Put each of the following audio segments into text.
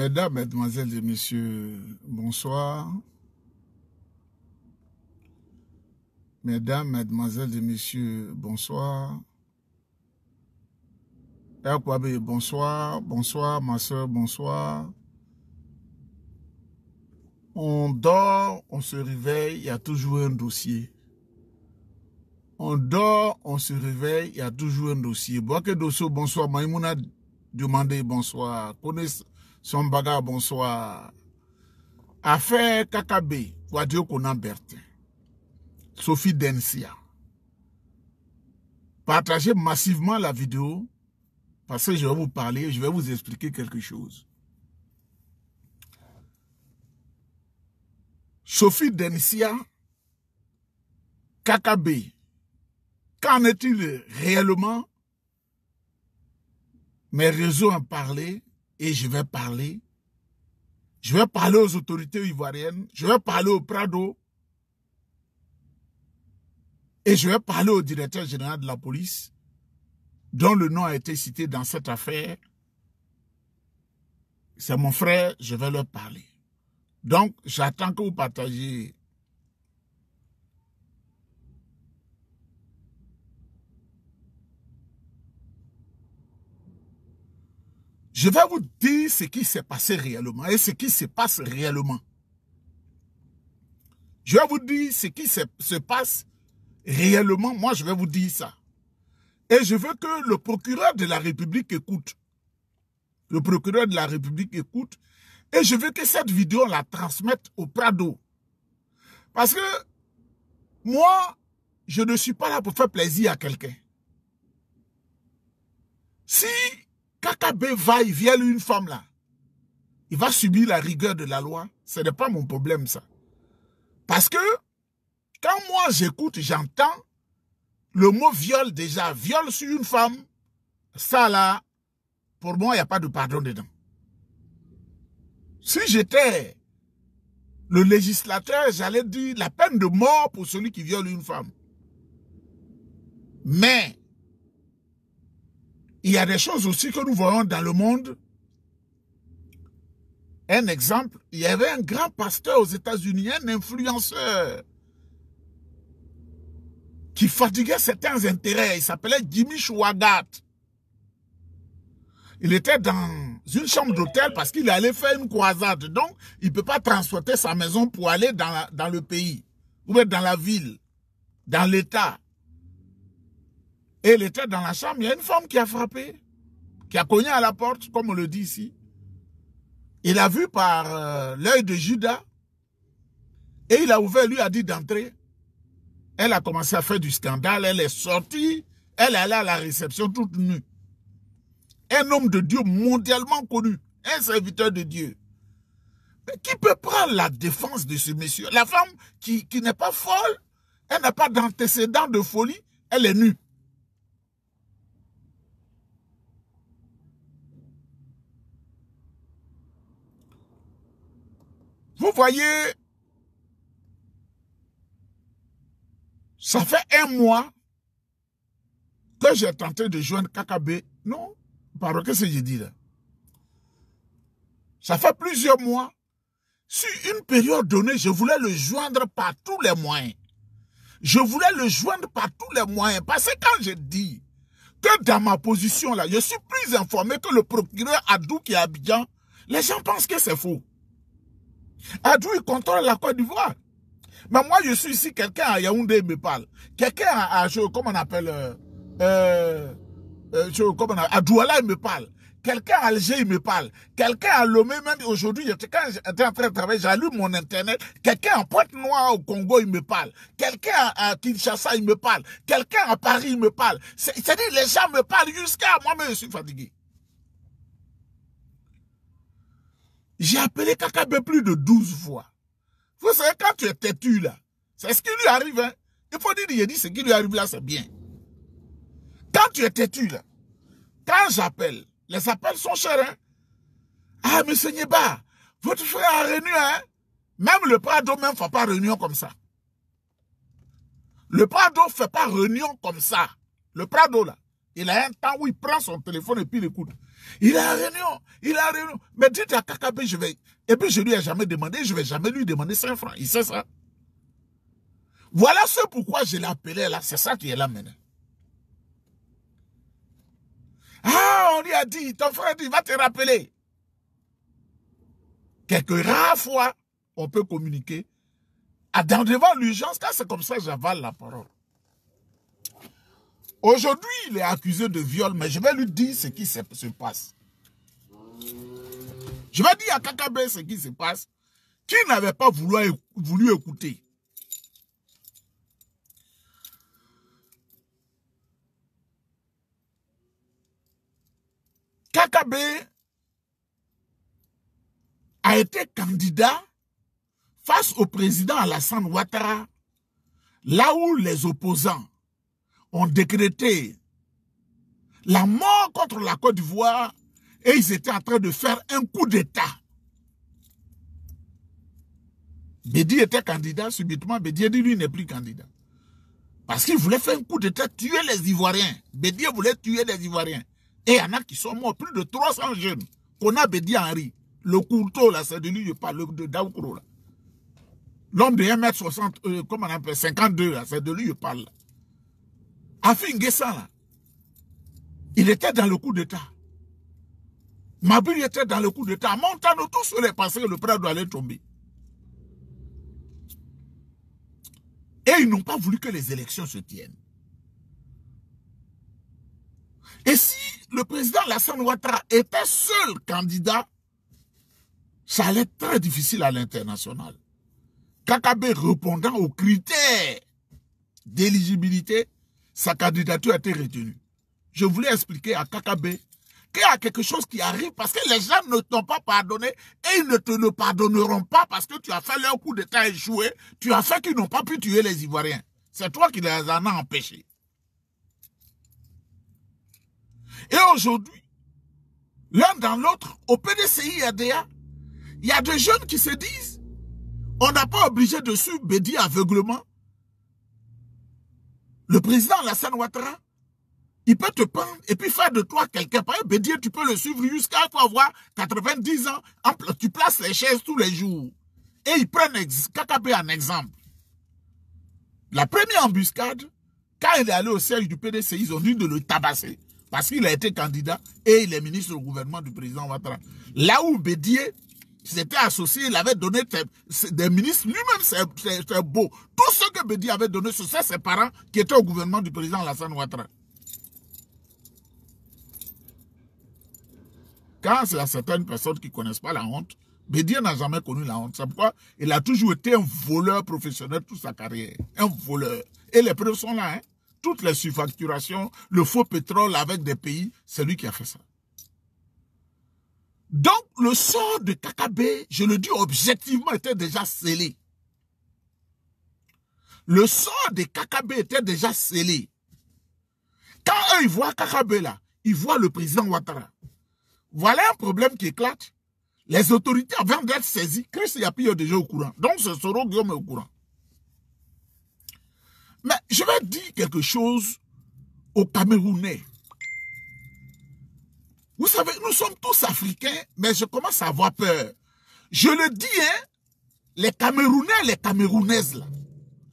Mesdames, Mesdemoiselles et Messieurs, bonsoir. Mesdames, Mesdemoiselles et Messieurs, bonsoir. Bonsoir. Bonsoir, ma soeur, bonsoir. On dort, on se réveille, il y a toujours un dossier. On dort, on se réveille, il y a toujours un dossier. Boake Dosso, bonsoir. Maïmouna demandé bonsoir. Son bagarre, bonsoir. Affaire Kakabe, Wadio Konan Bertin. Sophie Densia. Partagez massivement la vidéo parce que je vais vous parler, je vais vous expliquer quelque chose. Sophie Densia, Kakabe, qu'en est-il réellement? Mes réseaux ont parlé et je vais parler. Je vais parler aux autorités ivoiriennes, je vais parler au Prado et je vais parler au directeur général de la police dont le nom a été cité dans cette affaire. C'est mon frère, je vais leur parler. Donc, j'attends que vous partagiez Je vais vous dire ce qui s'est passé réellement et ce qui se passe réellement. Je vais vous dire ce qui se, se passe réellement. Moi, je vais vous dire ça. Et je veux que le procureur de la République écoute. Le procureur de la République écoute. Et je veux que cette vidéo la transmette au Prado. Parce que moi, je ne suis pas là pour faire plaisir à quelqu'un. Si Kakabe va, il viole une femme là, il va subir la rigueur de la loi. Ce n'est pas mon problème ça. Parce que quand moi j'écoute, j'entends le mot viol déjà, viol sur une femme, ça là, pour moi, il n'y a pas de pardon dedans. Si j'étais le législateur, j'allais dire la peine de mort pour celui qui viole une femme. Mais, il y a des choses aussi que nous voyons dans le monde. Un exemple, il y avait un grand pasteur aux États-Unis, un influenceur, qui fatiguait certains intérêts. Il s'appelait Jimmy Chouagat. Il était dans une chambre d'hôtel parce qu'il allait faire une croisade. Donc, il ne peut pas transporter sa maison pour aller dans, dans le pays, ou être dans la ville, dans l'État. Et il était dans la chambre, il y a une femme qui a frappé, qui a cogné à la porte, comme on le dit ici. Il a vu par euh, l'œil de Judas, et il a ouvert, lui a dit d'entrer. Elle a commencé à faire du scandale, elle est sortie, elle est allée à la réception toute nue. Un homme de Dieu mondialement connu, un serviteur de Dieu. Qui peut prendre la défense de ce monsieur? La femme qui, qui n'est pas folle, elle n'a pas d'antécédent de folie, elle est nue. Vous voyez, ça fait un mois que j'ai tenté de joindre Kakabe. Non, pardon, qu'est-ce que j'ai dit là? Ça fait plusieurs mois. Sur une période donnée, je voulais le joindre par tous les moyens. Je voulais le joindre par tous les moyens. Parce que quand je dis que dans ma position là, je suis plus informé que le procureur Adou qui est Abidjan, les gens pensent que c'est faux. Adou, il contrôle la Côte d'Ivoire. Mais moi, je suis ici, quelqu'un à Yaoundé me parle. Quelqu'un à, on appelle, euh, euh, euh, on Douala, il me parle. Quelqu'un à Alger, il me parle. Quelqu'un à Lomé, même aujourd'hui, quand j'étais en train de travailler, j'allume mon Internet. Quelqu'un en Pointe-Noire au Congo, il me parle. Quelqu'un à Kinshasa, il me parle. Quelqu'un à Paris, il me parle. C'est-à-dire, les gens me parlent jusqu'à moi-même, je suis fatigué. J'ai appelé Kakabe plus de 12 fois. Vous savez, quand tu es têtu là, c'est ce qui lui arrive. Hein? Il faut dire, il dit ce qui lui arrive là, c'est bien. Quand tu es têtu là, quand j'appelle, les appels sont chers. Hein? Ah, monsieur Nieba, votre frère a réunion, hein? Même le Prado même ne fait pas réunion comme ça. Le Prado ne fait pas réunion comme ça. Le Prado là, Il a un temps où il prend son téléphone et puis il écoute. Il a réunion, il a réunion. Mais dites à Kakabe, je vais. Et puis je lui ai jamais demandé, je vais jamais lui demander 5 francs. Il sait ça. Voilà ce pourquoi je l'ai appelé là. C'est ça qui est là maintenant. Ah, on lui a dit, ton frère il va te rappeler. Quelques rares fois, on peut communiquer. À dans devant l'urgence, quand c'est comme ça, j'avale la parole. Aujourd'hui, il est accusé de viol, mais je vais lui dire ce qui se, passe. Je vais dire à Kakabe ce qui se passe, qui n'avait pas voulu, voulu écouter. Kakabe a été candidat face au président Alassane Ouattara, là où les opposants ont décrété la mort contre la Côte d'Ivoire et ils étaient en train de faire un coup d'État. Bédi était candidat, subitement, Bédi dit lui n'est plus candidat. Parce qu'il voulait faire un coup d'État, tuer les Ivoiriens. Bédi voulait tuer les Ivoiriens. Et il y en a qui sont morts, plus de 300 jeunes. Qu'on a Bédi Henri. Le couteau, là, c'est de lui, je parle, de Daoukro, là. L'homme de 1m60, euh, comment on appelle, 52, là, c'est de lui, je parle. Afin là, il était dans le coup d'État. Mabili était dans le coup d'État. Montano, tout serait passé, le prêtre doit aller tomber. Et ils n'ont pas voulu que les élections se tiennent. Et si le président Lassane Ouattara était seul candidat, ça allait être très difficile à l'international. Kakabe répondant aux critères d'éligibilité, sa candidature a été retenue. Je voulais expliquer à Kakabe qu'il y a quelque chose qui arrive parce que les gens ne t'ont pas pardonné et ils ne te le pardonneront pas parce que tu as fait leur coup d'état échoué, tu as fait qu'ils n'ont pas pu tuer les Ivoiriens. C'est toi qui les en as empêchés. Et aujourd'hui, l'un dans l'autre, au PDCI ADA, il y a des jeunes qui se disent, on n'a pas obligé de Bédi aveuglement. Le président Alassane Ouattara, il peut te prendre et puis faire de toi quelqu'un. Par exemple, Bédier, tu peux le suivre jusqu'à avoir 90 ans. Tu places les chaises tous les jours. Et ils prennent Kakabe en exemple. La première embuscade, quand il est allé au siège du PDC, ils ont dû de le tabasser. Parce qu'il a été candidat et il est ministre du gouvernement du président Ouattara. Là où Bédier s'était associé, il avait donné des ministres, lui-même c'est beau. Tout ce que Bédier avait donné, ce sont ses parents qui étaient au gouvernement du président Alassane Ouattara. Quand il y a certaines personnes qui ne connaissent pas la honte, Bédier n'a jamais connu la honte. C'est pourquoi il a toujours été un voleur professionnel toute sa carrière. Un voleur. Et les preuves sont là. Hein. Toutes les surfacturations, le faux pétrole avec des pays, c'est lui qui a fait ça. Donc, le sort de Kakabe, je le dis objectivement, était déjà scellé. Le sort de Kakabe était déjà scellé. Quand eux, ils voient Kakabe là, ils voient le président Ouattara. Voilà un problème qui éclate. Les autorités, avant d'être saisies, Chris Yapi est déjà au courant. Donc, ce Soro Guillaume au courant. Mais je vais dire quelque chose aux Camerounais. Vous savez, nous sommes tous africains, mais je commence à avoir peur. Je le dis, hein, les Camerounais, les Camerounaises, là,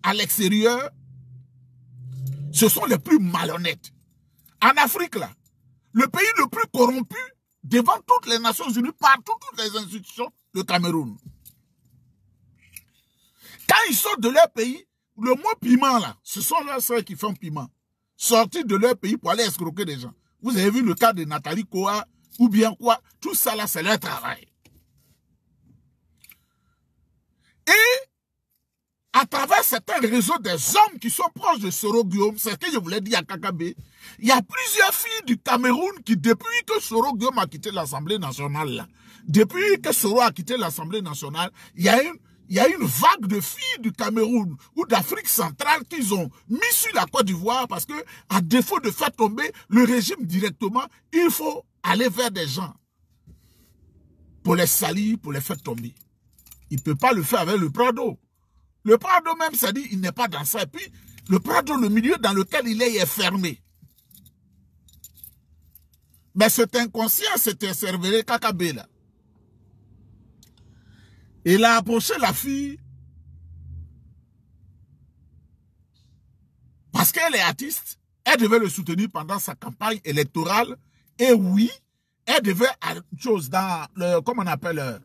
à l'extérieur, ce sont les plus malhonnêtes. En Afrique, là, le pays le plus corrompu devant toutes les Nations Unies, partout, toutes les institutions, le Cameroun. Quand ils sortent de leur pays, le mot piment, là, ce sont leurs soeurs qui font piment. Sortir de leur pays pour aller escroquer des gens. Vous avez vu le cas de Nathalie Koa ou bien quoi? Tout ça là, c'est leur travail. Et à travers certains réseaux des hommes qui sont proches de Soro Guillaume, c'est ce que je voulais dire à Kakabe, il y a plusieurs filles du Cameroun qui, depuis que Soro Guillaume a quitté l'Assemblée nationale, depuis que Soro a quitté l'Assemblée nationale, il y a une il y a une vague de filles du Cameroun ou d'Afrique centrale qu'ils ont mis sur la Côte d'Ivoire parce que, à défaut de faire tomber le régime directement, il faut aller vers des gens pour les salir, pour les faire tomber. Il ne peut pas le faire avec le Prado. Le Prado même, ça dit, il n'est pas dans ça. Et puis, le Prado, le milieu dans lequel il est, il est fermé. Mais cet inconscient, c'était Cervere Kakabe là. Il a approché la fille parce qu'elle est artiste. Elle devait le soutenir pendant sa campagne électorale. Et oui, elle devait chose dans le, comment on appelle,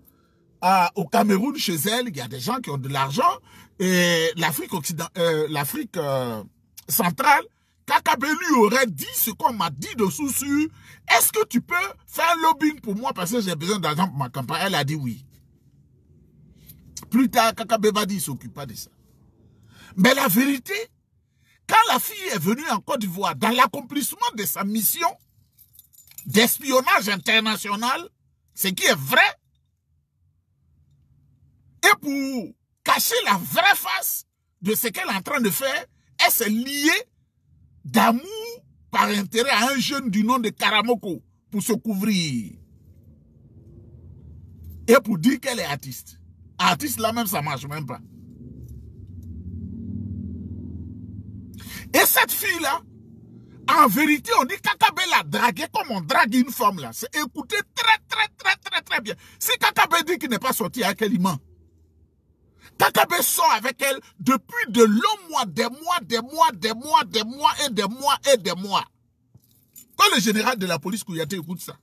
euh, au Cameroun, chez elle, il y a des gens qui ont de l'argent. Et l'Afrique euh, l'Afrique euh, centrale, Kakabe lui aurait dit ce qu'on m'a dit de sous Est-ce que tu peux faire un lobbying pour moi parce que j'ai besoin d'argent pour ma campagne? Elle a dit oui. Plus tard, qu'il ne pas de ça. Mais la vérité, quand la fille est venue en Côte d'Ivoire, dans l'accomplissement de sa mission d'espionnage international, ce qui est vrai, et pour cacher la vraie face de ce qu'elle est en train de faire, elle s'est liée d'amour par intérêt à un jeune du nom de Karamoko pour se couvrir. Et pour dire qu'elle est artiste. Artiste là même, ça marche même pas. Et cette fille-là, en vérité, on dit Kakabe l'a dragué comme on drague une femme là. C'est écouté très, très, très, très, très bien. Si Kakabe dit qu'il n'est pas sorti avec elle, il ment. Kakabe sort avec elle depuis de longs mois, des mois, des mois, des mois, des mois et des mois et des mois. Quand le général de la police Kouyaté écoute ça,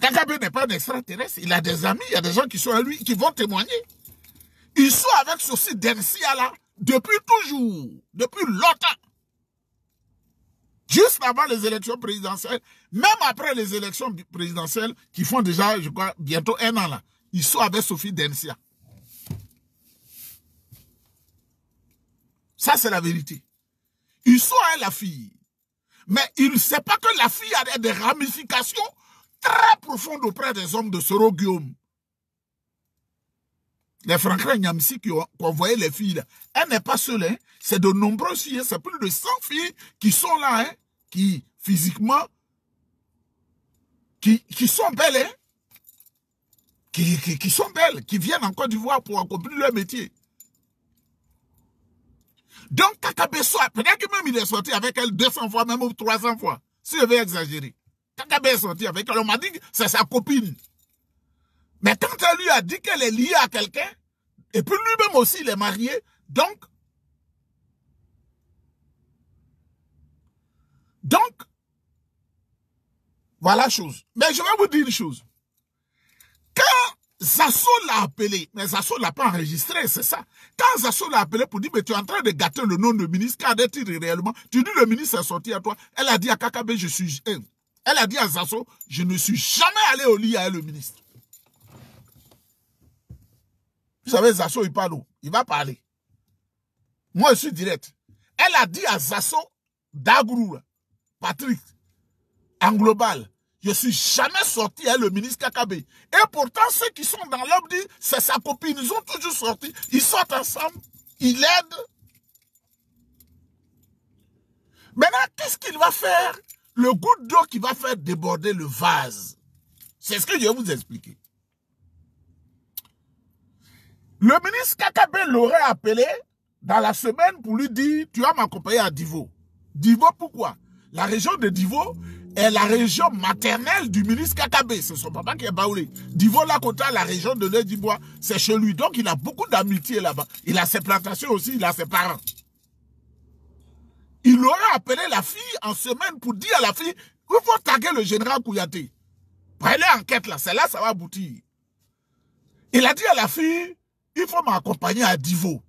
Kakabe n'est pas un extraterrestre, il a des amis, il y a des gens qui sont à lui, qui vont témoigner. Ils sont avec ce Densia là depuis toujours, depuis longtemps. Juste avant les élections présidentielles, même après les élections présidentielles qui font déjà, je crois, bientôt un an là, ils sont avec Sophie Densia. Ça, c'est la vérité. Ils sont à la fille. Mais il ne sait pas que la fille a des ramifications très profondes auprès des hommes de Soro Guillaume. Les Franklin Nyamsi qui ont envoyé les filles là. Elle n'est pas seule, hein. C'est de nombreuses filles, hein. c'est plus de 100 filles qui sont là, hein, qui physiquement, qui, qui sont belles. Qui, qui, sont belles, qui viennent en Côte d'Ivoire pour accomplir leur métier. Donc, Kakabe soit, peut-être que même il est sorti avec elle 200 fois, même 300 fois, si je vais exagérer. Kakabe est sorti avec elle, on m'a dit que c'est sa copine. Mais quand elle lui a dit qu'elle est liée à quelqu'un, et puis lui-même aussi, il est marié, donc, donc, voilà la chose. Mais je vais vous dire une chose. Quand Zasso l'a appelé, mais Zasso l'a pas enregistré, c'est ça. Quand Zasso l'a appelé pour dire, mais tu es en train de gâter le nom de ministre, qu'en est-il réellement? Tu dis, le ministre est sorti à toi. Elle a dit à Kakabe, je suis... Elle a dit à Zasso, je ne suis jamais allé au lit avec le ministre. Vous savez, Zasso, il parle où? Il va parler. Moi, je suis direct. Elle a dit à Zasso, Dagrou, Patrick, en global, je suis jamais sorti avec le ministre Kakabe. Et pourtant, ceux qui sont dans l'homme disent, c'est sa copine. Ils ont toujours sorti. Ils sortent ensemble. Ils l'aident. Maintenant, qu'est-ce qu'il va faire? Le goutte d'eau qui va faire déborder le vase. C'est ce que je vais vous expliquer. Le ministre Kakabe l'aurait appelé dans la semaine pour lui dire, tu vas m'accompagner à Divo. Divo, pourquoi? La région de Divo, est la région maternelle du ministre Kakabe. C'est son papa qui est baoulé. Divo Lakota, la région de l'Edibois, c'est chez lui. Donc, il a beaucoup d'amitié là-bas. Il a ses plantations aussi, il a ses parents. Il aurait appelé la fille en semaine pour dire à la fille, il faut taguer le général Kouyaté. Prenez enquête là, c'est là ça va aboutir. Il a dit à la fille, il faut m'accompagner à Divo.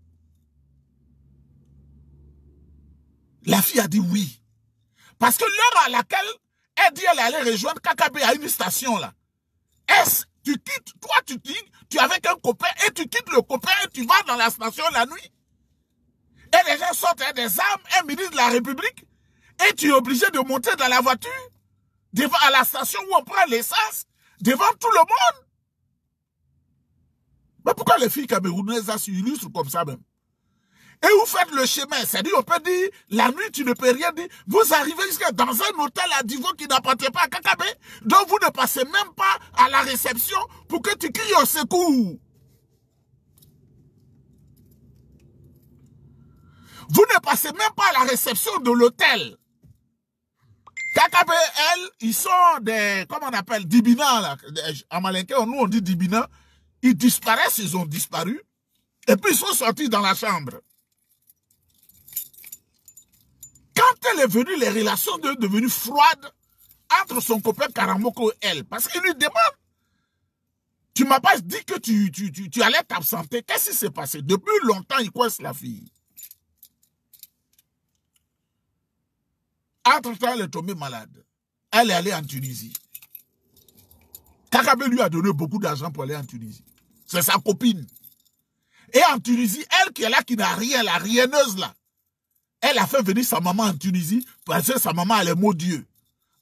La fille a dit oui. Parce que l'heure à laquelle elle dit elle allait rejoindre Kakabe à une station là. Est-ce tu quittes, toi tu dis, tu es avec un copain et tu quittes le copain et tu vas dans la station la nuit? Et les gens sortent des armes, un ministre de la République, et tu es obligé de monter dans la voiture, devant à la station où on prend l'essence, devant tout le monde. Mais pourquoi les filles camerounaises s'illustrent comme ça même? Et vous faites le chemin. C'est-à-dire, on peut dire, la nuit, tu ne peux rien dire. Vous arrivez jusqu'à dans un hôtel à Divo qui n'appartient pas à Kakabe. Donc, vous ne passez même pas à la réception pour que tu cries au secours. Vous ne passez même pas à la réception de l'hôtel. Elle, ils sont des, comment on appelle, dibina, là. En malinqué, nous on dit dibina. Ils disparaissent, ils ont disparu. Et puis ils sont sortis dans la chambre. Quand elle est venue, les relations sont devenues froides entre son copain Karamoko et elle. Parce qu'il lui demande, tu m'as pas dit que tu, tu, tu, tu allais t'absenter. Qu'est-ce qui s'est passé? Depuis longtemps, il coince la fille. Entre-temps, elle est tombée malade. Elle est allée en Tunisie. Kakabe lui a donné beaucoup d'argent pour aller en Tunisie. C'est sa copine. Et en Tunisie, elle qui est là, qui n'a rien, la rienneuse là, elle a fait venir sa maman en Tunisie parce que sa maman, elle est mot Dieu.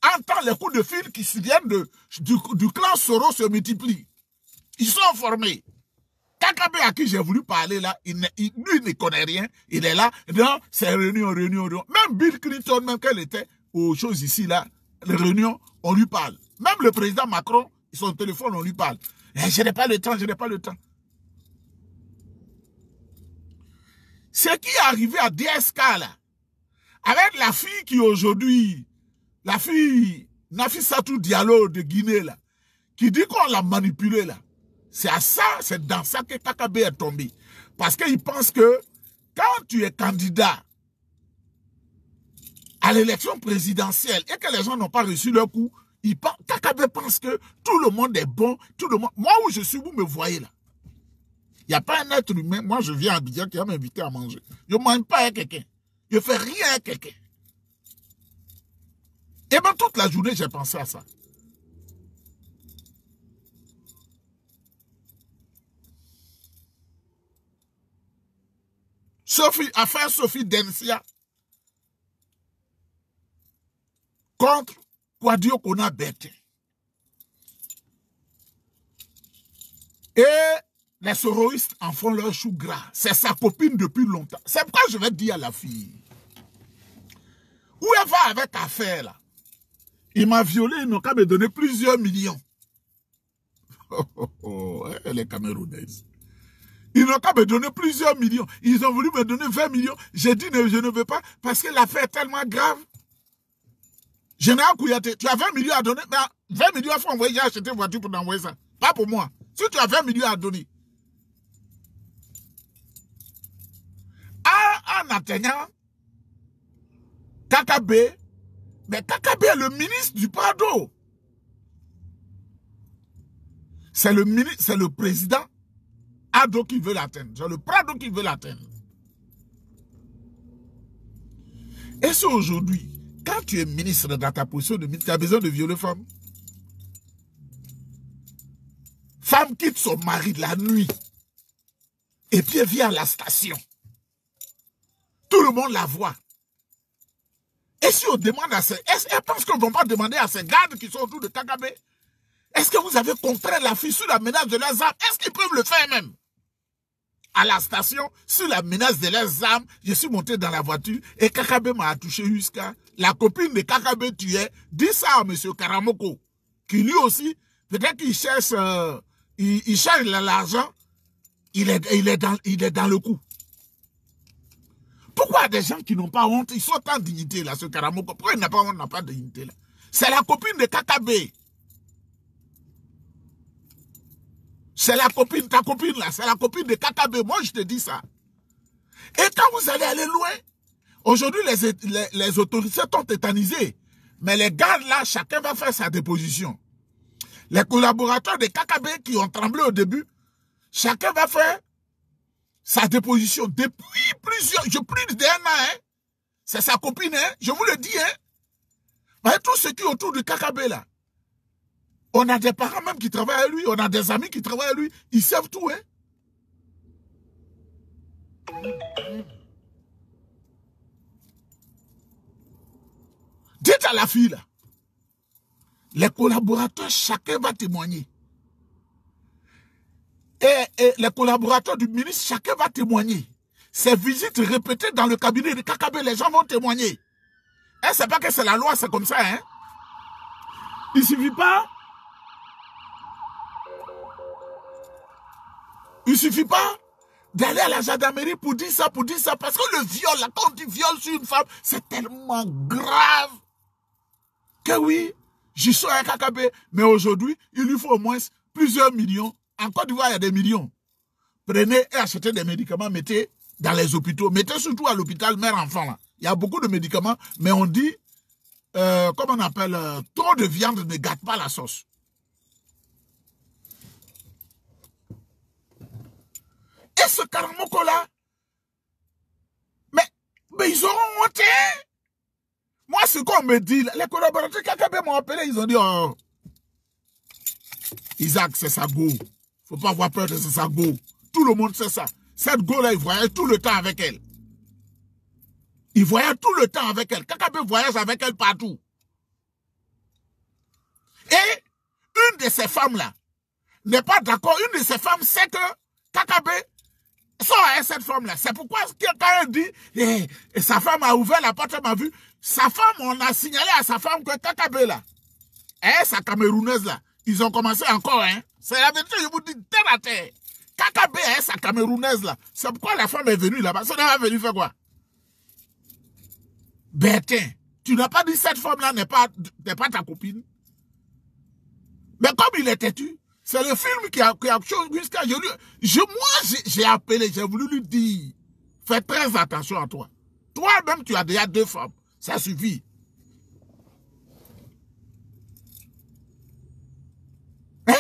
Entend les coups de fil qui viennent de, du, du clan Soro se multiplient. Ils sont formés. Kakabe à qui j'ai voulu parler là, il, lui ne connaît rien. Il est là, non, c'est réunion, réunion, réunion. Même Bill Clinton, même qu'elle était aux choses ici là, les réunions, on lui parle. Même le président Macron, son téléphone, on lui parle. Eh, je n'ai pas le temps, je n'ai pas le temps. Ce qui est arrivé à DSK là, avec la fille qui aujourd'hui, la fille Satou Diallo de Guinée là, qui dit qu'on l'a manipulé là. C'est à ça, c'est dans ça que Kakabe est tombé. Parce qu'il pense que quand tu es candidat à l'élection présidentielle et que les gens n'ont pas reçu leur coup, il pense, Kakabe pense que tout le monde est bon, tout le monde... Moi où je suis, vous me voyez là. Il n'y a pas un être humain. Moi, je viens à Abidjan qui va m'inviter à manger. Je ne mange pas avec quelqu'un. Je ne fais rien avec quelqu'un. Et bien, toute la journée, j'ai pensé à ça. Sophie, affaire Sophie Densia contre Kwadio Kona Bete. Et les soroistes en font leur chou gras. C'est sa copine depuis longtemps. C'est pourquoi je vais dire à la fille. Où elle va avec affaire là? Il m'a violé, il n'a qu'à me donner plusieurs millions. Oh, oh, oh, elle est camerounaise. Ils n'ont qu'à me donner plusieurs millions. Ils ont voulu me donner 20 millions. J'ai dit, je ne veux pas parce que l'affaire est tellement grave. Général Kouyaté, tu as 20 millions à donner. 20 millions, il faut envoyer, j'ai acheté une voiture pour envoyer ça. Pas pour moi. Si tu as 20 millions à donner. En, atteignant Kakabe, mais Kakabe est le ministre du Prado. C'est le c'est le président Ado qui veut l'atteindre. C'est le Prado qui veut l'atteindre. Et c'est aujourd'hui, quand tu es ministre dans ta position de ministre, tu as besoin de violer femme. Femme quitte son mari la nuit. Et puis elle vient à la station. Tout le monde la voit. Et si on demande à ces... Elle pense qu'on ne va pas demander à ces gardes qui sont autour de Kagabe Est-ce que vous avez contraint la fille sous la menace de armes Est-ce qu'ils peuvent le faire même à la station, sous la menace de leurs armes, je suis monté dans la voiture et Kakabe m'a touché jusqu'à la copine de Kakabe tuait. Dis ça à M. Karamoko, qui lui aussi, peut-être qu'il cherche, euh, il, cherche l'argent, il est, il, est dans, il est dans le coup. Pourquoi des gens qui n'ont pas honte, ils sont en dignité là, ce Karamoko? Pourquoi il n'a pas honte, n'a pas de dignité là? C'est la copine de Kakabe. C'est la copine, ta copine là, c'est la copine de Kakabe. Moi, je te dis ça. Et quand vous allez aller loin, aujourd'hui, les, les, autorités sont tétanisées. Mais les gardes là, chacun va faire sa déposition. Les collaborateurs de Kakabe qui ont tremblé au début, chacun va faire sa déposition. Depuis plusieurs, je plus d'un an, hein. C'est sa copine, hein. Je vous le dis, hein. Mais tout ce qui est autour de Kakabe là, on a des parents même qui travaillent avec lui, on a des amis qui travaillent avec lui. Ils savent tout, hein. Dites à la fille, là, les collaborateurs, chacun va témoigner. Et, les collaborateurs du ministre, chacun va témoigner. Ces visites répétées dans le cabinet de Kakabe, les gens vont témoigner. Et eh, c'est pas que c'est la loi, c'est comme ça, hein. Il suffit pas Il suffit pas d'aller à la gendarmerie pour dire ça, pour dire ça. Parce que le viol, là, quand tu violes sur une femme, c'est tellement grave. que oui, je suis un KKB, mais aujourd'hui, il lui faut au moins plusieurs millions. En Côte d'Ivoire, il y a des millions. Prenez et achetez des médicaments, mettez dans les hôpitaux, mettez surtout à l'hôpital mère-enfant. Il y a beaucoup de médicaments, mais on dit, euh, comment on appelle, euh, trop de viande ne gâte pas la sauce. Et ce caramoko-là, mais, mais ils auront honte. hein. Moi, ce qu'on me dit, les collaborateurs KKB m'ont appelé, ils ont dit, oh, Isaac, c'est sa go. Faut pas avoir peur de sa go. Tout le monde sait ça. Cette go-là, il voyage tout le temps avec elle. Il voyage tout le temps avec elle. KKB voyage avec elle partout. Et une de ces femmes-là n'est pas d'accord. Une de ces femmes sait que KKB sort avec cette femme-là. C'est pourquoi quand elle dit, eh, et sa femme a ouvert la porte, elle m'a vu. Sa femme, on a signalé à sa femme que KKB là, eh, sa camerounaise là, ils ont commencé encore, hein. C'est la vérité, je vous dis, terre à terre. KKB, hein, sa camerounaise là. C'est pourquoi la femme est venue là-bas. Ça n'est pas venue faire quoi? Bertin, tu n'as pas dit cette femme-là n'est pas, n'est pas ta copine. Mais comme il est têtu, c'est le film qui a, qui a jusqu'à je, moi j'ai- appelé, j'ai voulu lui dire, fais très attention à toi. Toi-même, tu as déjà deux femmes. Ça suffit. Hein?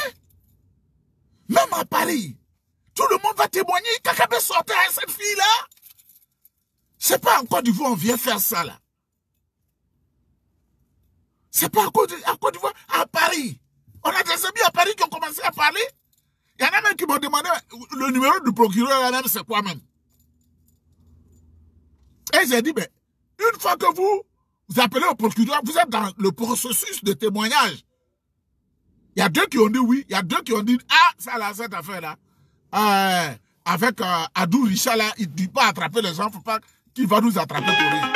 Même à Paris, tout le monde va témoigner. Kakabe sortait avec cette fille-là. C'est pas en Côte d'Ivoire on vient faire ça là. C'est pas à Côte d'Ivoire, à Paris. On a des amis à Paris qui ont commencé à parler. Il y en a même qui m'ont demandé le numéro du procureur c'est quoi même? Et j'ai dit, mais une fois que vous, vous appelez au procureur, vous êtes dans le processus de témoignage. Il y a deux qui ont dit oui, il y a deux qui ont dit ah, ça là, cette affaire-là. Euh, avec euh, Adou Richard là, il ne dit pas attraper les gens, faut pas qu'il va nous attraper pour rien.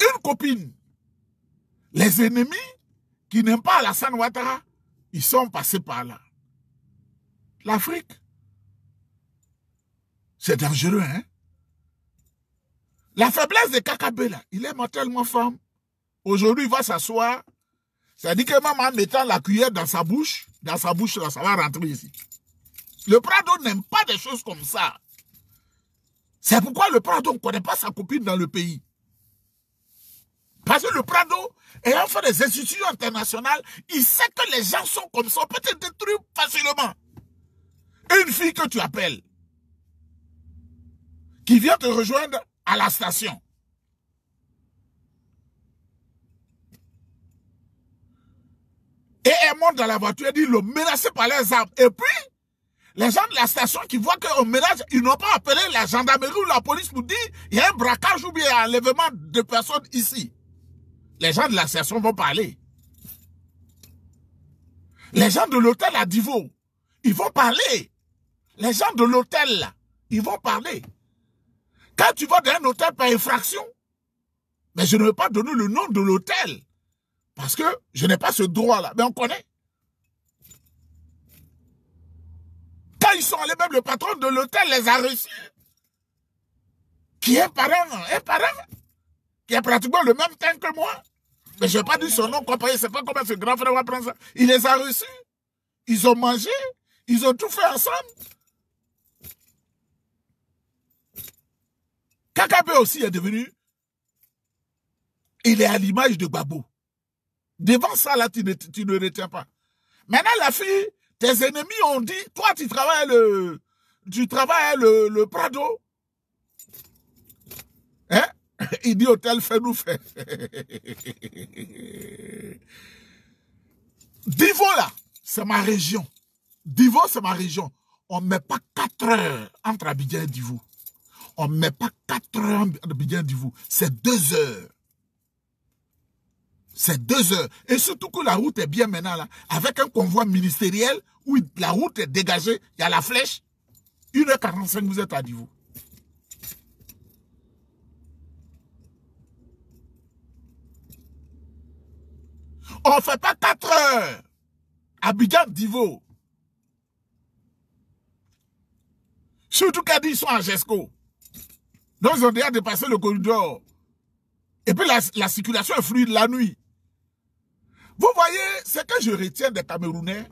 Une copine, les ennemis qui n'aiment pas Alassane Ouattara, ils sont passés par là. L'Afrique, c'est dangereux, hein? La faiblesse de Kakabé, là, il est tellement fort. Aujourd'hui, il va s'asseoir. C'est-à-dire que même en mettant la cuillère dans sa bouche, dans sa bouche, là, ça va rentrer ici. Le Prado n'aime pas des choses comme ça. C'est pourquoi le Prado ne connaît pas sa copine dans le pays. Parce que le Prado, ayant fait des institutions internationales, il sait que les gens sont comme ça, on peut te détruire facilement. Une fille que tu appelles, qui vient te rejoindre à la station. Et elle monte dans la voiture et dit, le menacé par les armes. Et puis, les gens de la station qui voient qu'on ménage, ils n'ont pas appelé la gendarmerie ou la police pour dire, il y a un braquage ou bien un enlèvement de personnes ici. Les gens de la station vont parler. Les gens de l'hôtel à Divo, ils vont parler. Les gens de l'hôtel, ils vont parler. Quand tu vas dans un hôtel par infraction, mais je ne vais pas donner le nom de l'hôtel. Parce que je n'ai pas ce droit-là. Mais on connaît. Quand ils sont allés, même le patron de l'hôtel les a reçus. Qui est parent, un parent, qui a pratiquement le même temps que moi. Mais je n'ai pas dit son nom, compagnie, c'est pas comment ce grand frère va prendre ça. Il les a reçus. Ils ont mangé. Ils ont tout fait ensemble. Kakabe aussi est devenu. Il est à l'image de Babo. Devant ça, là, tu ne, tu ne retiens pas. Maintenant, la fille, tes ennemis ont dit, toi, tu travailles le, tu le, le Prado. Hein? Dit hôtel, fais-nous faire. Divo, là, c'est ma région. Divo, c'est ma région. On ne met pas 4 heures entre Abidjan et Divo. On ne met pas 4 heures entre Abidjan et Divo. C'est 2 heures. C'est 2 heures. Et surtout que la route est bien maintenant, là, avec un convoi ministériel où la route est dégagée, il y a la flèche. 1h45, vous êtes à Divo. On ne fait pas 4 heures. Abidjan Divo. Surtout quand ils sont à Gesco. Donc ils ont déjà dépassé le corridor Et puis la, circulation est fluide la nuit. Vous voyez, ce que je retiens des Camerounais,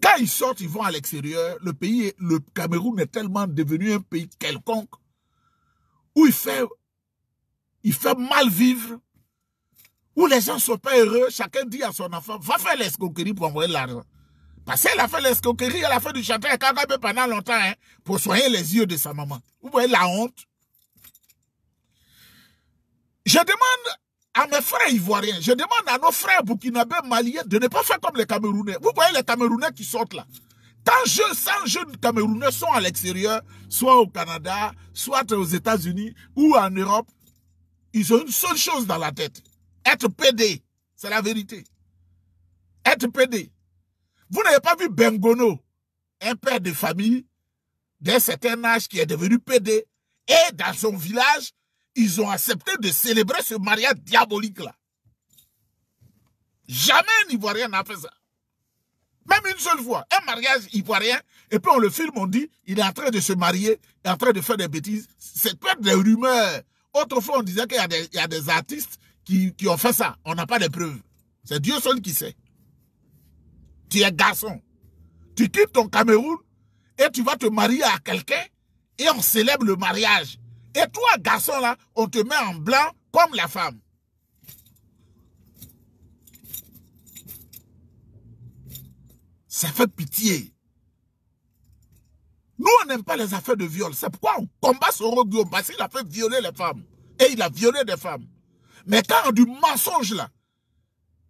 quand ils sortent, ils vont à l'extérieur, le pays, le Cameroun est tellement devenu un pays quelconque, où il fait mal vivre, où les gens sont pas heureux, chacun dit à son enfant, va faire l'escroquerie pour envoyer l'argent. Parce qu'elle a fait l'escroquerie, elle a fait du chantage à pendant longtemps, hein, pour soigner les yeux de sa maman. Vous voyez la honte? Je demande à mes frères ivoiriens, je demande à nos frères burkinabés maliens de ne pas faire comme les Camerounais. Vous voyez les Camerounais qui sortent là. Tant je, 100 jeunes Camerounais sont à l'extérieur, soit au Canada, soit aux États-Unis ou en Europe, ils ont une seule chose dans la tête. Être pédé. C'est la vérité. Être pédé. Vous n'avez pas vu Bengono, un père de famille d'un certain âge qui est devenu pédé. Et dans son village, ils ont accepté de célébrer ce mariage diabolique-là. Jamais un Ivoirien n'a fait ça. Même une seule fois. Un mariage ivoirien, et puis on le filme, on dit, il est en train de se marier, il est en train de faire des bêtises. C'est peut-être des rumeurs. Autrefois, on disait qu'il y, a des artistes qui, ont fait ça. On n'a pas de preuves. C'est Dieu seul qui sait. Tu es garçon. Tu quittes ton Cameroun et tu vas te marier à quelqu'un et on célèbre le mariage. Et toi, garçon, là, on te met en blanc comme la femme. Ça fait pitié. Nous, on n'aime pas les affaires de viol. C'est pourquoi on combat ce Guillaume, parce qu'il a fait violer les femmes. Et il a violé des femmes. Mais quand du mensonge, là,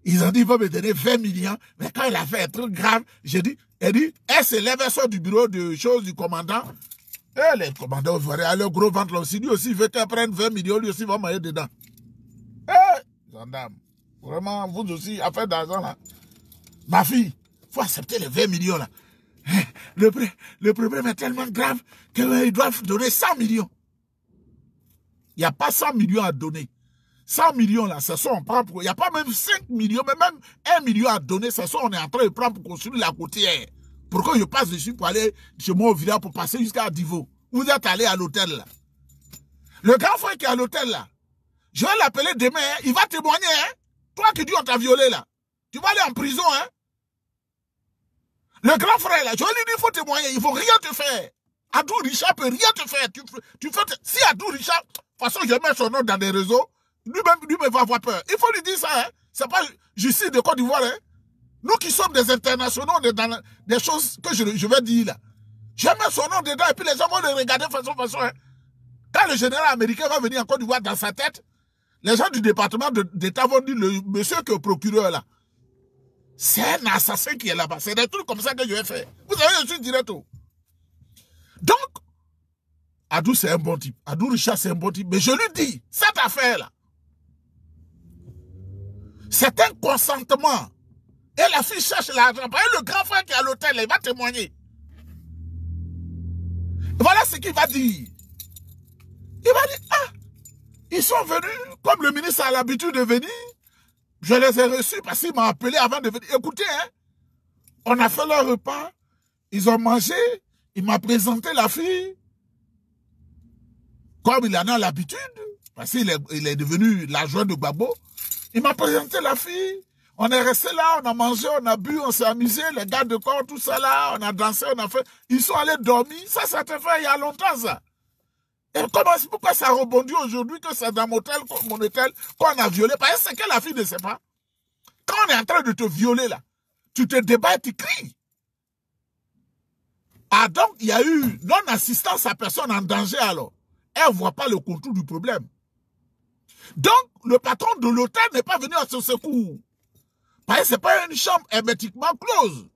ils ont dit, il va me donner 20 millions. Mais quand il a fait un truc grave, j'ai dit, elle dit, elle se lève, elle sort du bureau de choses du commandant. Et les commandants vont aller au gros ventre là aussi. Lui aussi, il veut qu'elle prenne 20 millions, lui aussi, il va mailler dedans. Eh, gendarme. Vraiment, vous aussi, affaire d'argent là. Ma fille, faut accepter les 20 millions là. Eh, le, le problème est tellement grave qu'ils doivent donner 100 millions. Il n'y a pas 100 millions à donner. 100 millions là, c'est ça on prend pour... Il n'y a pas même 5 millions, mais même 1 million à donner, c'est ça on est en train de prendre pour construire la côtière. Pourquoi je passe dessus pour aller chez moi au village pour passer jusqu'à Divo? Vous êtes allé à l'hôtel là. Le grand frère qui est à l'hôtel là, je vais l'appeler demain, hein. il va témoigner. Hein? Toi qui dis on t'a violé là, tu vas aller en prison. Hein? Le grand frère là, je lui dis il faut témoigner, il ne faut rien te faire. Adou Richard peut rien te faire. Tu fais, si Adou Richard, de toute façon je mets son nom dans des réseaux, lui-même lui va avoir peur. Il faut lui dire ça. Hein? C'est pas justice de Côte d'Ivoire. Hein? Nous qui sommes des internationaux, des choses que je, je vais dire là. Je mets son nom dedans et puis les gens vont le regarder façon façon. Hein. Quand le général américain va venir en Côte d'Ivoire dans sa tête, les gens du département d'État vont dire, le monsieur qui est procureur là, c'est un assassin qui est là-bas. C'est des trucs comme ça que je vais faire. Vous savez, je suis direct. Donc, Adou, c'est un bon type. Adou Richard, c'est un bon type. Mais je lui dis, cette affaire-là, c'est un consentement. Et la fille cherche l'argent. Le grand frère qui est à l'hôtel, il va témoigner. Voilà ce qu'il va dire. Il va dire, ah, ils sont venus, comme le ministre a l'habitude de venir. Je les ai reçus parce qu'il m'a appelé avant de venir. Écoutez, hein, on a fait leur repas, ils ont mangé, il m'a présenté la fille. Comme il en a l'habitude, parce qu'il est, est devenu l'adjoint de Babo. Il m'a présenté la fille. On est resté là, on a mangé, on a bu, on s'est amusé, les gars de corps, tout ça là, on a dansé, on a fait. Ils sont allés dormir. Ça, ça te fait il y a longtemps, ça. Et comment, pourquoi ça rebondit aujourd'hui que c'est dans mon hôtel, mon hôtel, qu'on a violé? Parce que c'est que la fille ne sait pas. Quand on est en train de te violer là, tu te débats et tu cries. Ah donc, il y a eu non-assistance à personne en danger alors. Elle ne voit pas le contour du problème. Donc, le patron de l'hôtel n'est pas venu à son secours. Parce que ce n'est pas une chambre hermétiquement close.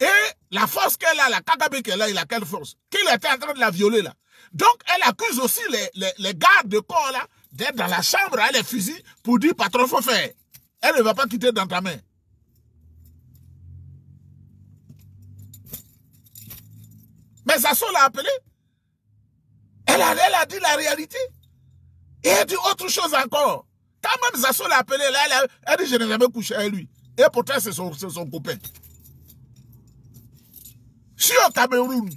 Et la force qu'elle a, la Kagame qu'elle a, il a quelle force? Qu'il était en train de la violer là. Donc, elle accuse aussi les, les, gardes de corps là d'être dans la chambre à les fusils pour dire patron, faut faire. Elle ne va pas quitter dans ta main. Mais Zasso l'a appelé. Elle elle a dit la réalité. Et elle dit autre chose encore. Quand même Zasso l'a appelé, là, elle, dit je n'ai jamais couché avec lui. Et pourtant, c'est son, son, copain. Si au Cameroun,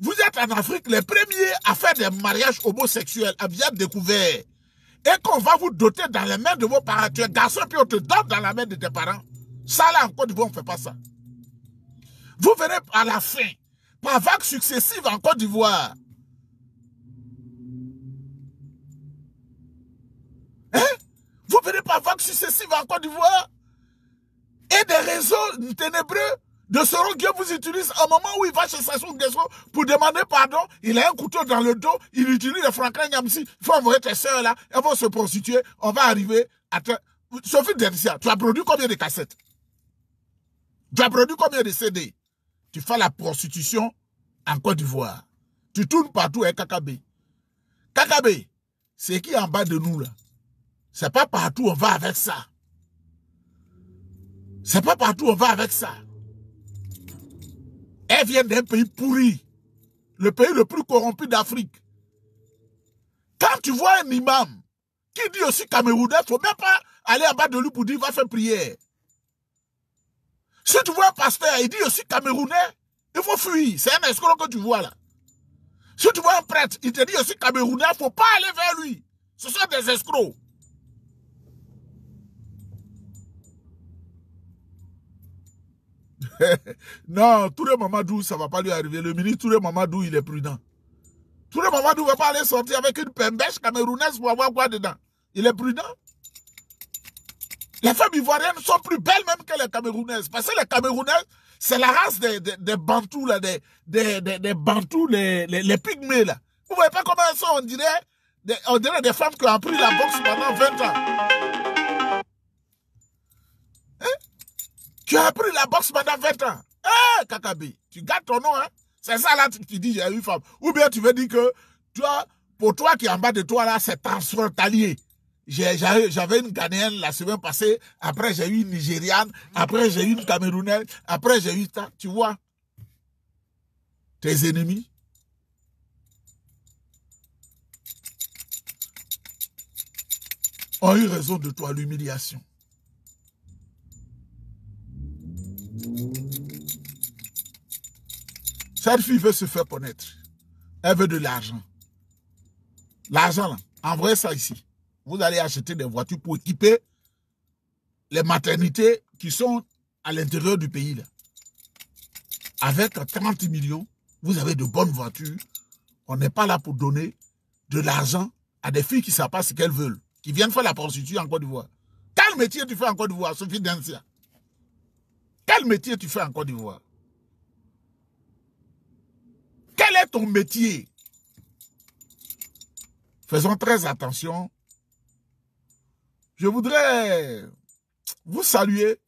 Vous êtes en Afrique les premiers à faire des mariages homosexuels à bien découvert. Et qu'on va vous doter dans les mains de vos parents. Tu es garçon, puis on te donne dans la main de tes parents. Ça, là, en Côte d'Ivoire, on ne fait pas ça. Vous venez à la fin, par vagues successives en Côte d'Ivoire. Vous venez par vagues successives en Côte d'Ivoire. Et des réseaux ténébreux de Dieu vous utilise au moment où il va chez Sassou Nguesso pour demander pardon. Il a un couteau dans le dos. Il utilise le Franklin Yamsi. Il faut envoyer tes soeurs là. Elles vont se prostituer. On va arriver à te... Sophie Dercia, tu as produit combien de cassettes? Tu as produit combien de CD Tu fais la prostitution en Côte d'Ivoire. Tu tournes partout avec Kakabe. Kakabe, c'est qui en bas de nous là? C'est pas partout on va avec ça. C'est pas partout on va avec ça. Elle vient d'un pays pourri. Le pays le plus corrompu d'Afrique. Quand tu vois un imam qui dit aussi Camerounais, il ne faut même pas aller en bas de lui pour dire va faire prière. Si tu vois un pasteur, il dit aussi Camerounais, il faut fuir. C'est un escroc que tu vois là. Si tu vois un prêtre, il te dit aussi Camerounais, il ne faut pas aller vers lui. Ce sont des escrocs. non, Touré Mamadou, ça ne va pas lui arriver. Le ministre Touré Mamadou, il est prudent. Touré Mamadou ne va pas aller sortir avec une pembèche camerounaise pour avoir quoi dedans? Il est prudent? Les femmes ivoiriennes sont plus belles même que les camerounaises. Parce que les camerounaises, c'est la race des, des, bantous, là, des, des, des, bantous, les, les, pygmées, là. Vous voyez pas comment elles sont, on dirait, des, on dirait des femmes qui ont appris la boxe pendant 20 ans. Tu as appris la boxe pendant 20 ans. Eh, Kakabi, tu gardes ton nom, hein. C'est ça là, tu dis j'ai une femme. Ou bien tu veux dire que, toi, pour toi qui est en bas de toi là, c'est transfrontalier. J'avais une Ghanéenne la semaine passée, après j'ai eu une Nigériane, après j'ai eu une Camerounaise, après j'ai eu ça, tu vois? Tes ennemis. ont eu raison de toi, l'humiliation. Cette fille veut se faire connaître. Elle veut de l'argent. L'argent, envoyez ça ici. Vous allez acheter des voitures pour équiper les maternités qui sont à l'intérieur du pays. Avec 30 millions, vous avez de bonnes voitures. On n'est pas là pour donner de l'argent à des filles qui ne savent pas ce qu'elles veulent, qui viennent faire la prostitution en Côte d'Ivoire. Quel métier tu fais en Côte d'Ivoire, Sophie Dancia quel métier tu fais en Côte d'Ivoire? Quel est ton métier? Faisons très attention. Je voudrais vous saluer.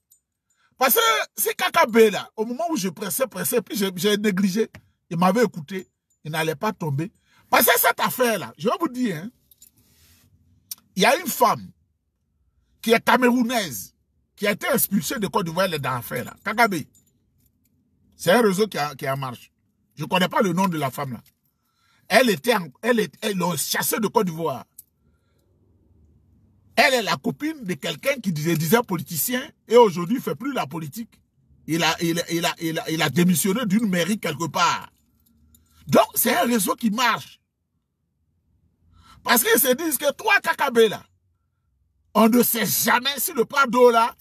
Parce que c'est Kakabé là, au moment où je pressais, pressais, puis j'ai négligé. Il m'avait écouté. Il n'allait pas tomber. Parce que cette affaire-là, je vais vous dire, hein, il y a une femme qui est camerounaise, qui a été expulsé de Côte d'Ivoire, elle est dans l'affaire là. Kagabe. C'est un réseau qui, a, qui en marche. Je ne connais pas le nom de la femme là. Elle était, elle est, elle chassée de Côte d'Ivoire. Elle est la copine de quelqu'un qui disait, disait politicien et aujourd'hui il fait plus la politique. Il a, il, il a, il a, il a démissionné d'une mairie quelque part. Donc c'est un réseau qui marche. Parce qu'ils se disent que toi, Kakabe là, on ne sait jamais si le d'eau là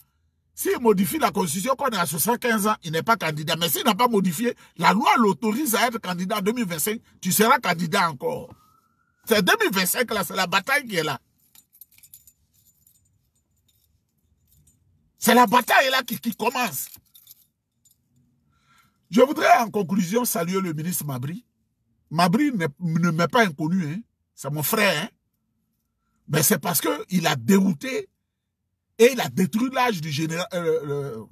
s'il modifie la constitution qu'on est à 75 ans, il n'est pas candidat. Mais s'il n'a pas modifié, la loi l'autorise à être candidat en 2025, tu seras candidat encore. C'est 2025 là, c'est la bataille qui est là. C'est la bataille là qui, commence. Je voudrais en conclusion saluer le ministre Mabri. Mabri ne m'est pas inconnu, hein. c'est mon frère. Hein. Mais c'est parce qu'il a dérouté et il a détruit l'âge du général, euh,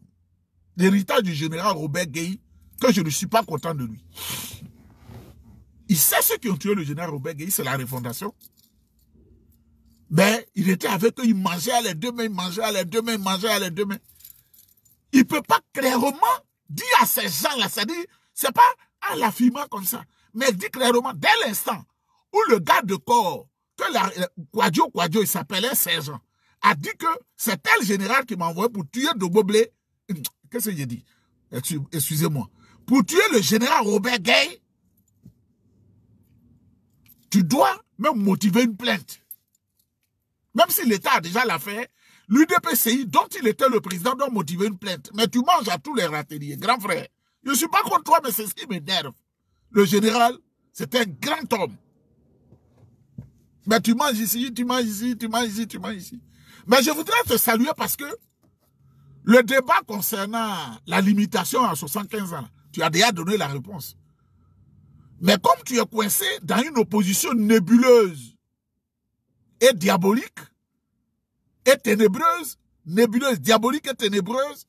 l'héritage du général Robert Gay, que je ne suis pas content de lui. Il sait ceux qui ont tué le général Robert Gay, c'est la refondation. Mais il était avec eux, il mangeait à les deux mains, il mangeait à les deux mains, il mangeait à les deux mains. Il peut pas clairement dire à ces gens-là, c'est-à-dire, c'est pas en l'affirmant comme ça, mais dit clairement, dès l'instant où le garde de corps, que la, Quadio Quadio, il s'appelait sergent, a dit que c'est tel général qui m'a envoyé pour tuer Dogoblé. Qu'est-ce que j'ai dit? Excusez-moi. Pour tuer le général Robert Gay, tu dois même motiver une plainte. Même si l'État a déjà l'a fait, l'UDPCI, dont il était le président, doit motiver une plainte. Mais tu manges à tous les râteliers, grand frère. Je ne suis pas contre toi, mais c'est ce qui m'énerve. Le général, c'est un grand homme. Mais tu manges ici, tu manges ici, tu manges ici, tu manges ici. Mais je voudrais te saluer parce que le débat concernant la limitation à 75 ans, tu as déjà donné la réponse. Mais comme tu es coincé dans une opposition nébuleuse et diabolique, et ténébreuse, nébuleuse, diabolique et ténébreuse,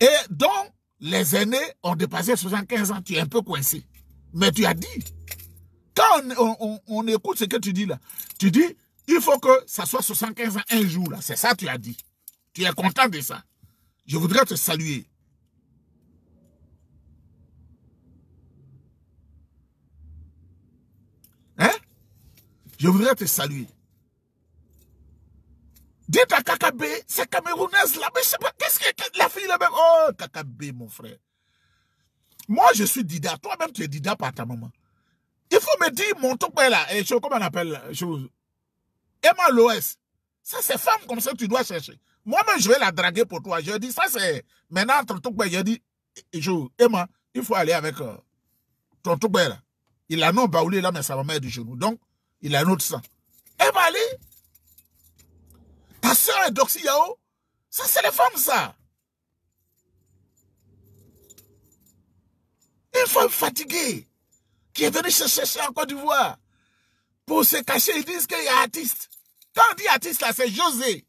et dont les aînés ont dépassé 75 ans, tu es un peu coincé. Mais tu as dit, quand on, écoute ce que tu dis là, tu dis, il faut que ça soit 75 ans un jour là. C'est ça tu as dit. Tu es content de ça. Je voudrais te saluer. Hein? Je voudrais te saluer. Dites à Kakabé, c'est Camerounaise là, mais je sais pas, qu'est-ce que la fille là-même Oh, Kakabé, mon frère. Moi, je suis Dida. Toi-même, tu es Dida par ta maman. Il faut me dire, mon truc là, et comment on appelle chose? Emma Loès. Ça, c'est femme comme ça, tu dois chercher. Moi-même, je vais la draguer pour toi. Je dis, ça, c'est. Maintenant, entre tout je dis, Emma, il faut aller avec euh, ton tout là. Il a non baoulé là, mais ça va mettre du genou. Donc, il a un autre sang. Emma, allez. Ta soeur est Doxy Yao. Ça, c'est les femmes, ça. Une femme fatiguée qui est venue se chercher en Côte d'Ivoire pour se cacher. Ils disent qu'il y a artiste. Quand on dit artiste, là, c'est José.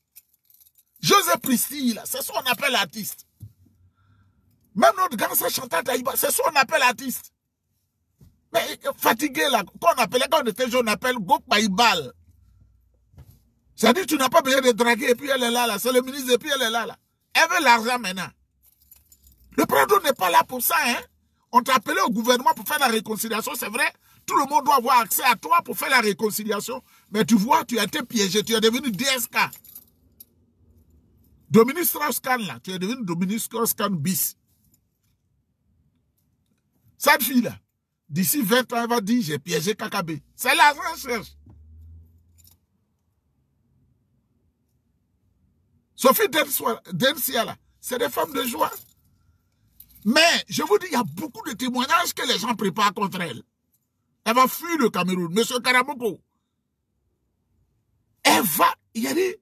José Pristi, là, c'est ce qu'on appelle artiste. Même notre grand chanteur Taïba, c'est ce qu'on appelle artiste. Mais fatigué, là, quand on appelait, quand on était jeune, on appelle Gokbaïbal. C'est-à-dire tu n'as pas besoin de draguer et puis elle est là, là. C'est le ministre et puis elle est là, là. Elle veut l'argent maintenant. Le Prado n'est pas là pour ça, hein. On t'a appelé au gouvernement pour faire la réconciliation, c'est vrai. Tout le monde doit avoir accès à toi pour faire la réconciliation. Mais tu vois, tu as été piégé, tu es devenu DSK. Dominique Strauss-Kahn, là, tu es devenu Dominique Strauss-Kahn bis. Cette fille-là, d'ici 20 ans, elle va dire, j'ai piégé KKB. C'est la recherche. Sophie Densia, là, c'est des femmes de joie. Mais, je vous dis, il y a beaucoup de témoignages que les gens préparent contre elle. Elle va fuir le Cameroun. Monsieur Karamoko, elle va, il y a des,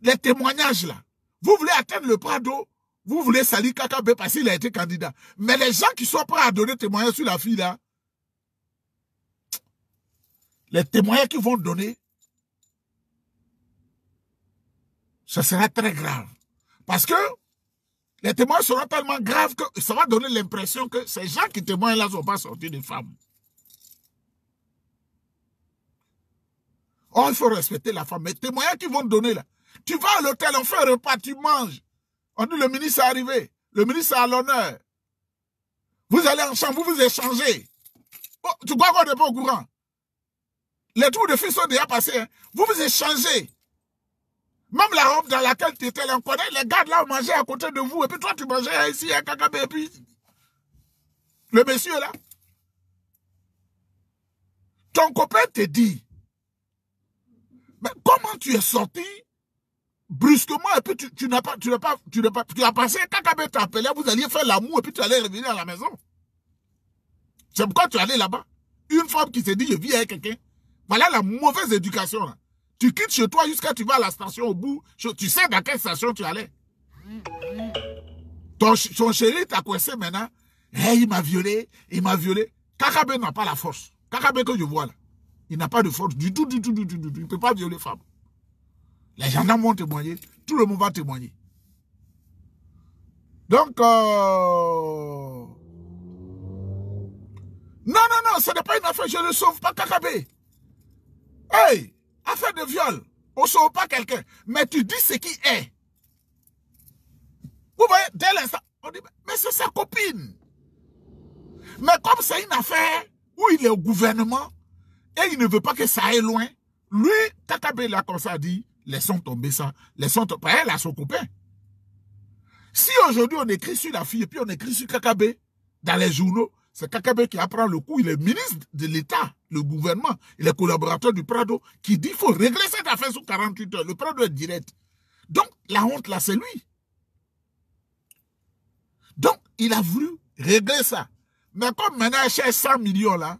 les témoignages là. Vous voulez atteindre le Prado, vous voulez salir Kakabe parce qu'il a été candidat. Mais les gens qui sont prêts à donner témoignage sur la fille là, les témoignages qu'ils vont donner, ce sera très grave. Parce que les témoignages seront tellement graves que ça va donner l'impression que ces gens qui témoignent là ne sont pas sortis des femmes. Oh, il faut respecter la femme. Mais témoignages qu'ils vont donner là. Tu vas à l'hôtel, on fait un repas, tu manges. On dit le ministre est arrivé. Le ministre à l'honneur. Vous allez en chambre, vous vous échangez. Tu crois qu'on n'est pas au courant? Les tours de filles sont déjà passés. Hein. Vous vous échangez. Même la robe dans laquelle tu étais on connaît les gars là mangeaient à côté de vous. Et puis toi, tu mangeais ici à Kakabé. Et puis, le monsieur là. Ton copain te dit, mais comment tu es sorti brusquement et puis tu, n'as pas, tu n'as pas, tu n'as pas, tu as passé, quand t'a appelé, vous alliez faire l'amour et puis tu allais revenir à la maison. C'est pourquoi tu allais là-bas. Une femme qui s'est dit, je vis avec quelqu'un. Voilà la mauvaise éducation là. Tu quittes chez toi jusqu'à tu vas à la station au bout. Tu sais dans quelle station tu allais. Ton, son chéri t'a coincé maintenant. Hey, il m'a violé, il m'a violé. Kakabe n'a pas la force. Kakabe que je vois là. Il n'a pas de force du tout, du tout, du tout, du tout. Il ne peut pas violer femme. Les gendarmes vont témoigner. Tout le monde va témoigner. Donc, euh... non, non, non, ce n'est pas une affaire, je ne sauve pas Kakabé. Hey, affaire de viol, on ne sauve pas quelqu'un. Mais tu dis ce qui est. Vous voyez, dès l'instant, on dit, mais c'est sa copine. Mais comme c'est une affaire où il est au gouvernement, et il ne veut pas que ça aille loin. Lui, Kakabé là comme ça dit, laissons tomber ça, laissons tomber. Elle a son copain. Si aujourd'hui on écrit sur la fille et puis on écrit sur Kakabé dans les journaux, c'est Kakabe qui apprend le coup. Il est ministre de l'État, le gouvernement. Il est collaborateur du Prado qui dit qu'il faut régler cette affaire sous 48 heures. Le Prado est direct. Donc, la honte là, c'est lui. Donc, il a voulu régler ça. Mais comme maintenant, il cherche 100 millions là,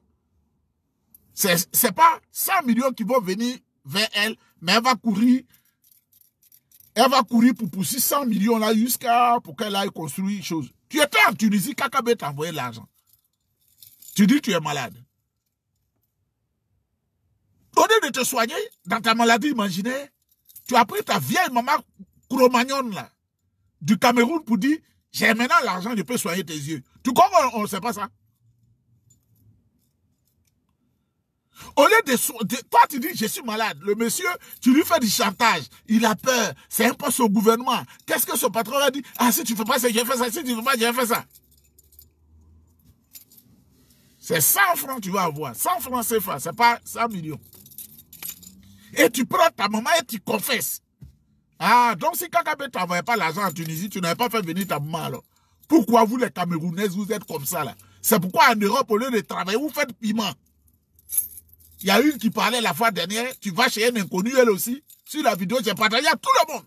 c'est pas 100 millions qui vont venir vers elle, mais elle va courir elle va courir pour pousser 100 millions là jusqu'à pour qu'elle aille construire chose. Tu étais en Tunisie, Kakabe t'a envoyé l'argent. Tu dis tu es malade. Au lieu de te soigner dans ta maladie imaginaire, tu as pris ta vieille maman cro là, du Cameroun pour dire, j'ai maintenant l'argent, je peux soigner tes yeux. Tu crois qu'on ne sait pas ça? Au lieu de, Toi, tu dis, je suis malade. Le monsieur, tu lui fais du chantage. Il a peur. C'est un poste au gouvernement. Qu'est-ce que ce patron a dit? Ah, si tu ne fais pas ça, j'ai fait ça. Si tu ne fais pas, j'ai fait ça. C'est 100 francs tu vas avoir. 100 francs CFA, c'est pas 100 millions. Et tu prends ta maman et tu confesses. Ah, donc si Kakabe t'envoyait pas l'argent en Tunisie, tu n'avais pas fait venir ta maman alors. Pourquoi vous les Camerounaises, vous êtes comme ça là? C'est pourquoi en Europe, au lieu de travailler, vous faites piment. Il y a une qui parlait la fois dernière, tu vas chez un inconnu, elle aussi. Sur la vidéo, j'ai partagé à tout le monde.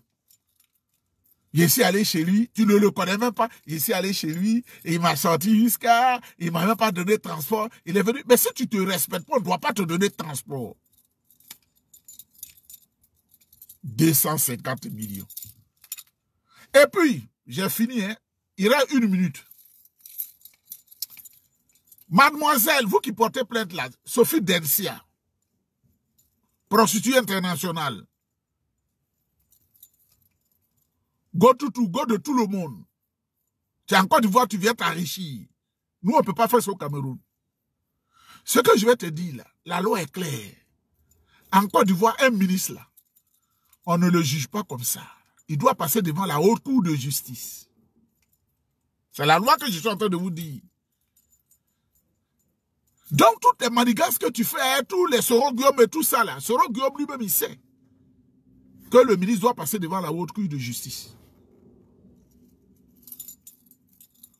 Je suis allé chez lui, tu ne le connais même pas. Je suis allé chez lui, et il m'a sorti jusqu'à, il m'a même pas donné de transport. Il est venu. Mais si tu te respectes pas, on ne doit pas te donner de transport. 250 millions. Et puis, j'ai fini, hein. Il reste une minute. Mademoiselle, vous qui portez plainte là, Sophie Densia, prostituée internationale, go to, to go de tout le monde. Tu es en Côte d'Ivoire, tu viens t'enrichir. Nous, on ne peut pas faire ça au Cameroun. Ce que je vais te dire là, la loi est claire. En Côte d'Ivoire, un ministre là, on ne le juge pas comme ça. Il doit passer devant la haute cour de justice. C'est la loi que je suis en train de vous dire. Donc, toutes les manigances que tu fais, hein, tous les Soro Guillaume et tout ça là, Soro Guillaume lui-même, il sait que le ministre doit passer devant la haute cour de justice.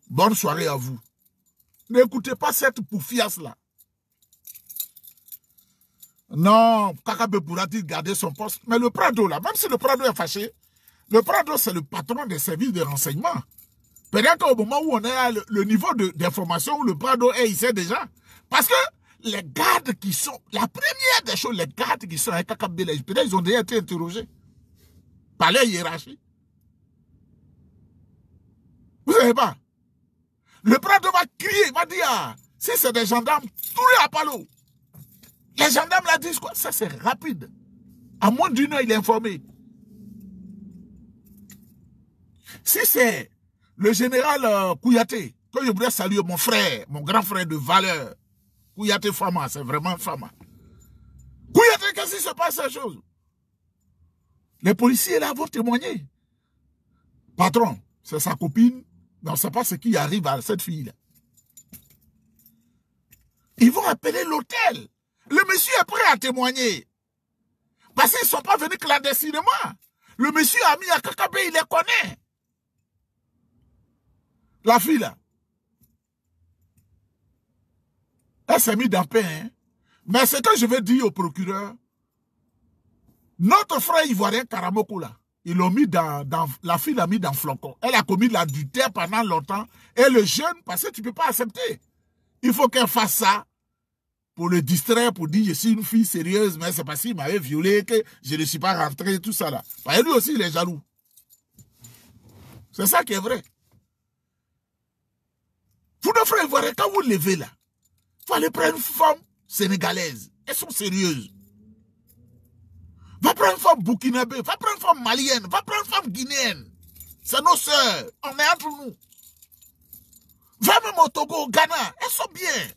Bonne soirée à vous. N'écoutez pas cette poufiasse là. Non, Kakabe pourra-t-il garder son poste Mais le Prado là, même si le Prado est fâché, le Prado c'est le patron des services de renseignement. Peut-être qu'au moment où on est à le, niveau d'information où le Prado est, il sait déjà. Parce que les gardes qui sont, la première des choses, les gardes qui sont avec Kakabe, peut-être ils ont déjà été interrogés par leur hiérarchie. Vous savez pas? Le Prado va crier, va dire, ah, si c'est des gendarmes, tous les à Palo. Les gendarmes la disent quoi? Ça c'est rapide. À moins d'une heure, il est informé. Si c'est le général euh, Kouyaté, que je voudrais saluer mon frère, mon grand frère de valeur, Kouyaté Fama, c'est vraiment Fama. Kouyaté, qu'est-ce qui se passe ces choses? Les policiers là vont témoigner. Patron, c'est sa copine, on ne sait pas ce qui arrive à cette fille-là. Ils vont appeler l'hôtel. Le monsieur est prêt à témoigner. Parce qu'ils ne sont pas venus clandestinement. Le monsieur a mis à Kakabe, il les connaît. La fille là. Elle s'est mise dans pain. Hein. Mais ce que je vais dire au procureur, notre frère ivoirien Karamoko là, ils l'ont mis dans, la fille l'a mis dans flocon. Elle a commis l'adultère pendant longtemps. Et le jeune, parce que tu ne peux pas accepter. Il faut qu'elle fasse ça pour le distraire, pour dire je suis une fille sérieuse, mais c'est parce qu'il m'avait violé que je ne suis pas rentré, tout ça là. Que lui aussi, il est jaloux. C'est ça qui est vrai. Vous ne frères voir quand vous levez là, aller prendre une femme sénégalaise. Elles sont sérieuses. Va prendre une femme burkinabé, va prendre une femme malienne, va prendre une femme guinéenne. C'est nos soeurs. On est entre nous. Va même au Togo, au Ghana. Elles sont bien.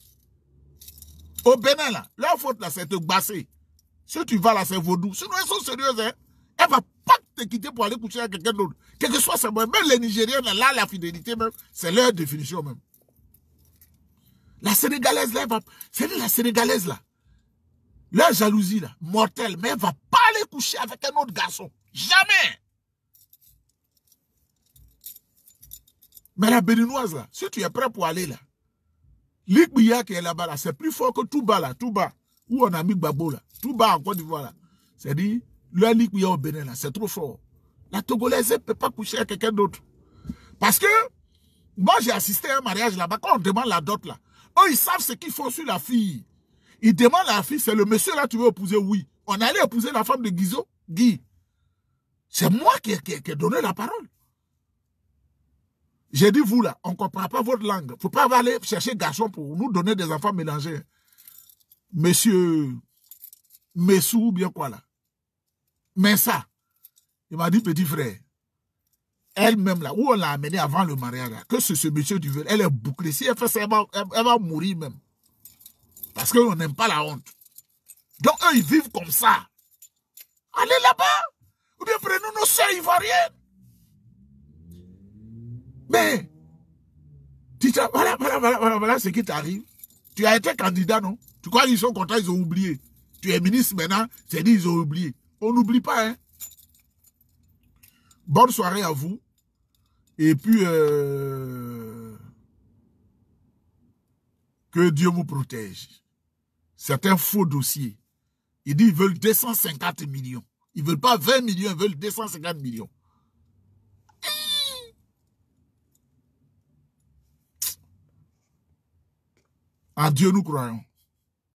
Au Bénin, là, leur faute, là, c'est de basser. Si tu vas là, c'est vaudou. Sinon, elles sont sérieuses, hein. Elle va pas te quitter pour aller coucher avec quelqu'un d'autre. Quel que soit ça, même les Nigériens, là, la fidélité même, c'est leur définition même. La Sénégalaise, là, va, c'est la Sénégalaise, là. Leur jalousie, là, mortelle, mais elle va pas aller coucher avec un autre garçon. Jamais. Mais la béninoise, là, si tu es prêt pour aller là, L'Ikbiya qui est là-bas, là, c'est plus fort que tout bas, là, tout bas. Où on a mis Gbagbo, là. Tout bas en Côte d'Ivoire, là. C'est-à-dire, le au Bénin, là, c'est trop fort. La Togolaise ne peut pas coucher à quelqu'un d'autre. Parce que, moi, j'ai assisté à un mariage là-bas. Quand on demande la dot, là, eux, ils savent ce qu'il faut sur la fille. Ils demandent à la fille, c'est le monsieur là, tu veux épouser Oui. On allait épouser la femme de Guizot, Guy. C'est moi qui, ai donné la parole. J'ai dit, vous là, on ne comprend pas votre langue. Il ne faut pas aller chercher garçon pour nous donner des enfants mélangés. Monsieur Messou, bien quoi là. Mais ça, il m'a dit, petit frère, elle-même là, où on l'a amené avant le mariage, que ce, ce monsieur du veut, elle est bouclée. Si elle fait ça, elle va, mourir même. Parce qu'on n'aime pas la honte. Donc eux, ils vivent comme ça. Allez là-bas. Ou bien prenons nos soeurs ivoiriennes. Mais, voilà, voilà, voilà, voilà, voilà ce qui t'arrive. Tu as été candidat, non? Tu crois qu'ils sont contents, ils ont oublié. Tu es ministre maintenant, c'est dit, ils ont oublié. On n'oublie pas, hein. Bonne soirée à vous. Et puis, euh, que Dieu vous protège. C'est un faux dossier. Ils disent qu'ils veulent 250 millions. Ils ne veulent pas 20 millions, ils veulent 250 millions. En Dieu nous croyons.